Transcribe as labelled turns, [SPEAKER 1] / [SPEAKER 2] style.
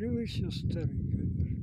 [SPEAKER 1] Живи все старий.